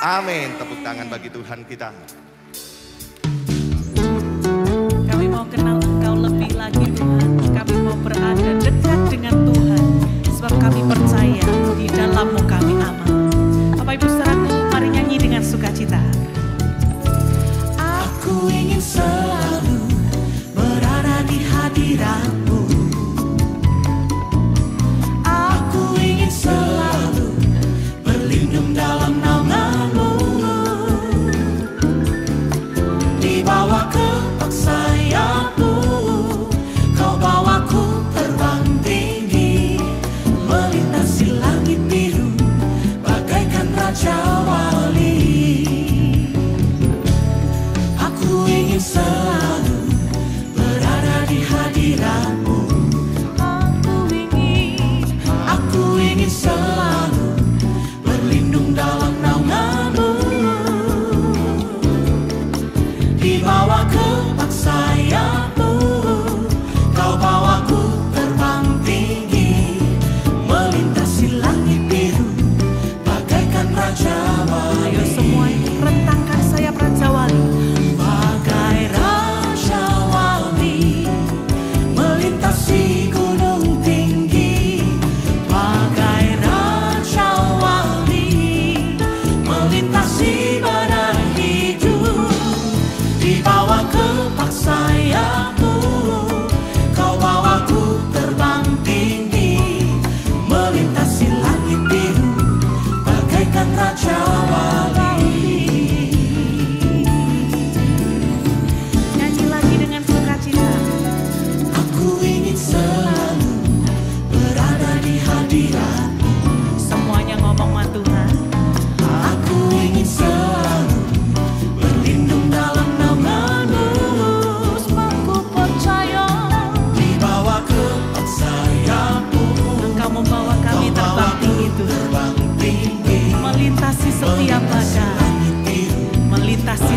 Amin. Tepuk tangan bagi Tuhan kita. Kami mau kenal engkau lebih lagi Tuhan. melintasi setiap badan, melintasi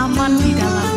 aman di dalam